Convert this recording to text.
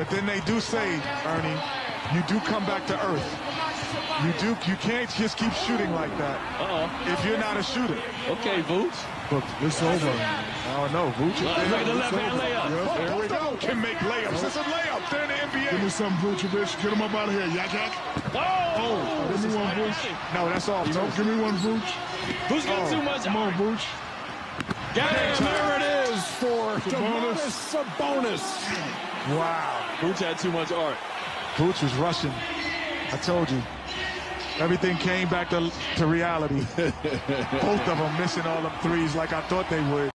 But then they do say, Ernie, you do come back to earth. You do. You can't just keep shooting like that Uh-oh. if you're not a shooter. Okay, Vooch. Look, it's over. I don't know. Vooch. Right, right, the left hand layup. Yep. There we go. Can make layups. It's a layup. They're in the NBA. Give me NBA. some Vucevic. Get him up out of here. Yak yak. Oh! oh, Give me one, Vooch. No, that's all. No, give me one, Vooch. Who's got Oh, too much? Come on, Vooch. Got him. There it is for Sabonis. Domantas Sabonis. Wow. Vooch had too much art. Vooch was rushing. I told you. Everything came back to, to reality. Both of them missing all them threes like I thought they would.